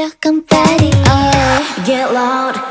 your confetti. Oh, get loud.